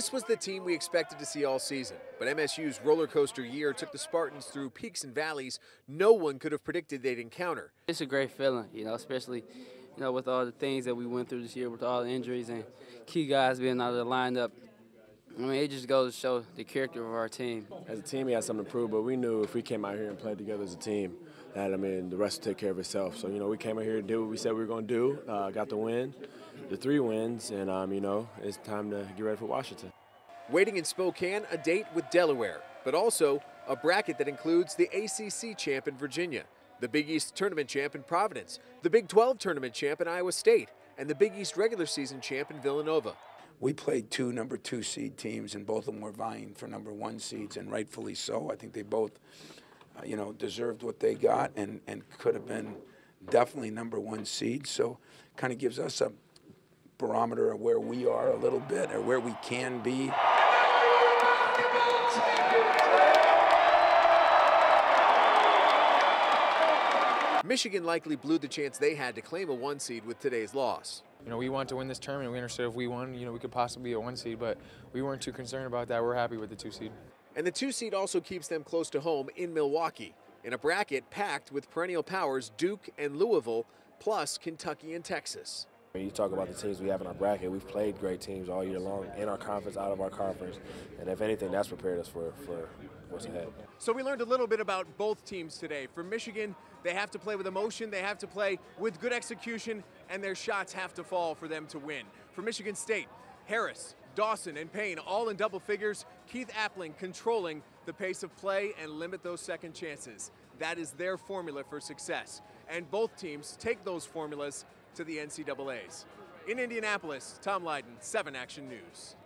This was the team we expected to see all season, but MSU's roller coaster year took the Spartans through peaks and valleys no one could have predicted they'd encounter. It's a great feeling, you know, especially you know with all the things that we went through this year with all the injuries and key guys being out of the lineup. I mean, it just goes to show the character of our team. As a team, we had something to prove, but we knew if we came out here and played together as a team, that I mean, the rest would take care of itself. So you know, we came out here and did what we said we were going to do. Uh, got the win, the three wins, and um, you know, it's time to get ready for Washington. Waiting in Spokane, a date with Delaware, but also a bracket that includes the ACC champ in Virginia, the Big East tournament champ in Providence, the Big 12 tournament champ in Iowa State, and the Big East regular season champ in Villanova. We played two number two seed teams, and both of them were vying for number one seeds, and rightfully so. I think they both, uh, you know, deserved what they got, and and could have been definitely number one seeds. So, kind of gives us a barometer of where we are a little bit, or where we can be. Michigan likely blew the chance they had to claim a one seed with today's loss. You know, we want to win this tournament. We understood if we won, you know, we could possibly be a one seed, but we weren't too concerned about that. We're happy with the two seed. And the two seed also keeps them close to home in Milwaukee, in a bracket packed with perennial powers Duke and Louisville, plus Kentucky and Texas. When you talk about the teams we have in our bracket, we've played great teams all year long in our conference, out of our conference, and if anything, that's prepared us for, for what's ahead. So we learned a little bit about both teams today. For Michigan, they have to play with emotion, they have to play with good execution, and their shots have to fall for them to win. For Michigan State, Harris, Dawson, and Payne all in double figures. Keith Appling controlling the pace of play and limit those second chances. That is their formula for success. And both teams take those formulas to the NCAAs. In Indianapolis, Tom Leyden, 7 Action News.